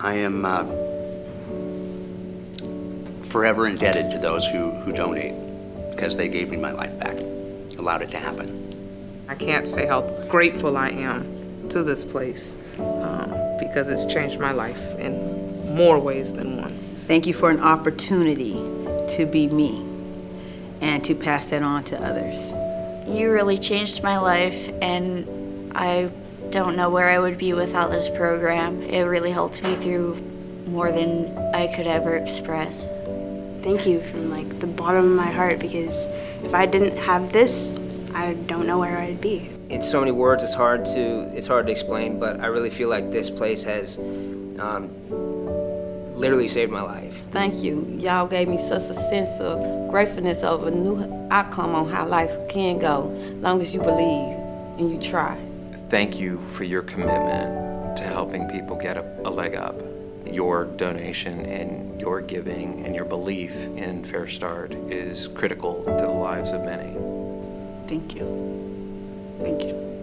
I am uh, forever indebted to those who, who donate because they gave me my life back, allowed it to happen. I can't say how grateful I am to this place um, because it's changed my life in more ways than one. Thank you for an opportunity to be me and to pass that on to others. You really changed my life, and I don't know where I would be without this program. It really helped me through more than I could ever express. Thank you from like the bottom of my heart because if I didn't have this, I don't know where I'd be. In so many words, it's hard to it's hard to explain, but I really feel like this place has um, literally saved my life. Thank you. Y'all gave me such a sense of gratefulness of a new outcome on how life can go, long as you believe and you try. Thank you for your commitment to helping people get a, a leg up. Your donation and your giving and your belief in FareStart is critical to the lives of many. Thank you. Thank you.